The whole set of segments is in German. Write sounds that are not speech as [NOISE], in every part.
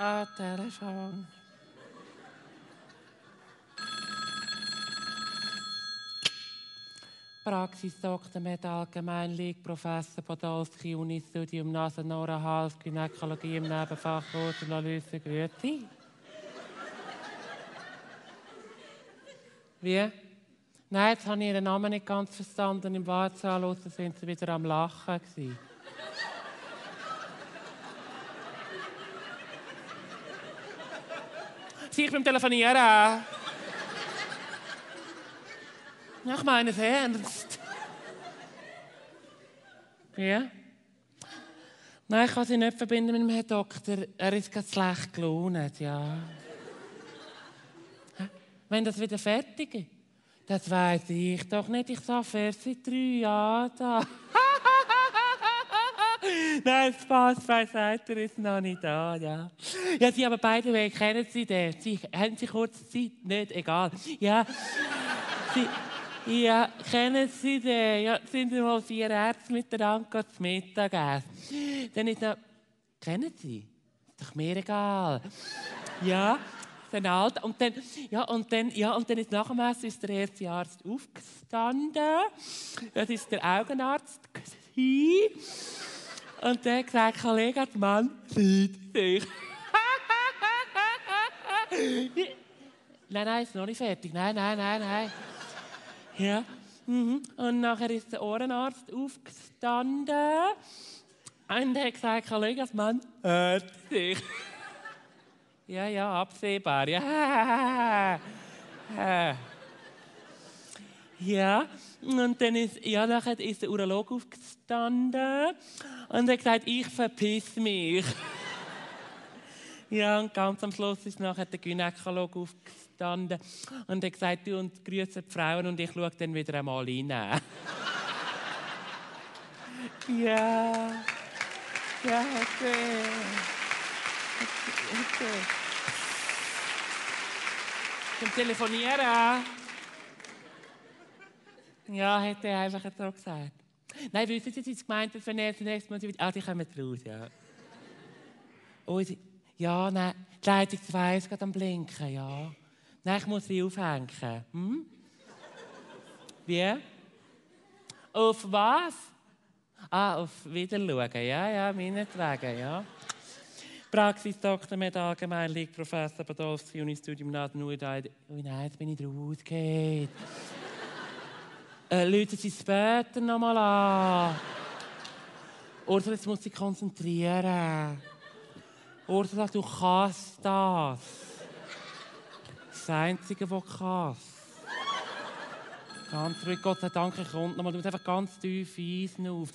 Ah, Telefon. Praxisdoktor mit Allgemeinlieg, Professor Podolski, Unistudium Nasen, Nora, Hals, Gynäkologie im Nebenfach, Analyse, Grüezi. Wie? Nein, jetzt habe ich ihren Namen nicht ganz verstanden. Im Wahlsaal sind sie wieder am Lachen. Gewesen. Sie, ich beim Telefonieren. Ja, ich meine es ernst. Ja? Nein, ich kann sie nicht verbinden mit dem Herrn Doktor. Er ist ganz schlecht gelaunt, ja. Wenn das wieder fertig ist, das weiß ich doch nicht. Ich sage erst seit drei Jahren da. Nein, Spaß beiseite, ist noch nicht da, ja. Ja, Sie aber beide Wege kennen Sie den. Sie haben Sie kurz Zeit, nicht egal. Ja, Sie, ja, kennen Sie den? Ja, sind Sie mal vier Ärzte miteinander zum Mittagessen? Dann ist noch, kennen Sie? Ist doch mir egal. Ja, den Alten. Und dann, ja, und dann, ja, und dann ist nach dem Essen ist der erste Arzt aufgestanden. Das ist der Augenarzt. Und hat gesagt, Kollege, der Mann sieht sich. [LAUGHS] nein, nein, ist noch nicht fertig. Nein, nein, nein, nein. Ja. Mhm. Und nachher ist der Ohrenarzt aufgestanden. Und der hat gesagt, Kollege, der Mann hört sich. [LAUGHS] Ja, ja, absehbar. Ja. [LAUGHS] Ja, und dann ist, ja, nachher ist der Urolog aufgestanden und hat gesagt, ich verpiss mich. [LAUGHS] ja, und ganz am Schluss ist nachher der Gynäkolog aufgestanden und hat gesagt, du und grüße die Frauen und ich schaue dann wieder einmal rein. [LAUGHS] ja. Ja, okay. okay. Zum Telefonieren. Ja, hätte er einfach so gesagt. Nein, wissen Sie, was gemeint hat, wenn er das nächste Mal wieder... Ah, die kommen raus, ja. Oh, ja, nein, die Leitung 2 ist gerade am Blinken, ja. Nein, ich muss sie aufhängen. Hm? Wie? Auf was? Ah, auf Wiederschauen, ja, ja, meinetwegen, ja. Praxisdoktor mit Allgemeinlieg, Professor Podolski, Unistudium Naden, Ui, nein, jetzt bin ich rausgegangen. Äh, Leute Sie später noch mal an. Ursula, jetzt muss sich konzentrieren. Ursula, du kannst das. Das Einzige, was du kannst. Ganz ruhig, Gott sei Dank, ich kommt nochmal. Du musst einfach ganz tief einsnaufen.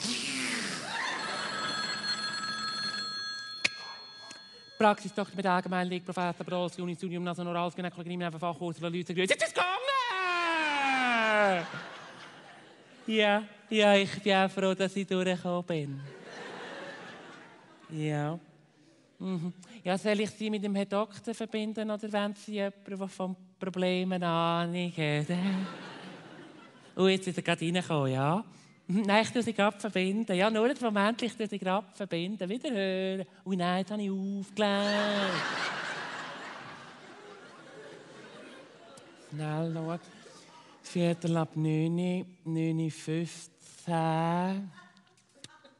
Praxis doch mit Allgemeinlieg, Professor Bros, Unistudium, Nasonorals, Gynäkologie, einfach Fachkurs, Leute, Grüße. Jetzt ist es gegangen! Ja, ja, ich bin auch froh, dass ich durchgekommen bin. [LAUGHS] Ja. Mhm. Ja, soll ich Sie mit dem Herrn Doktor verbinden oder wenn Sie jemanden, der von Problemen Ahnung hat? [LAUGHS] oh, jetzt ist er gerade reingekommen, ja. Mhm. Nein, ich tue sie gerade verbinden. Ja, nur einen Moment, ich tue sie gerade verbinden. Wieder hören. Oh nein, jetzt habe ich aufgelegt. [LAUGHS] Schnell schauen. Viertel ab 9, 9.15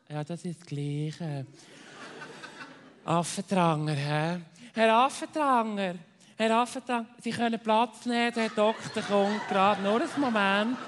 Ja, das ist das Gleiche. Affentranger, hä? Herr Affentranger, Herr Affentranger, Sie können Platz nehmen, der Doktor kommt gerade. Nur ein Moment.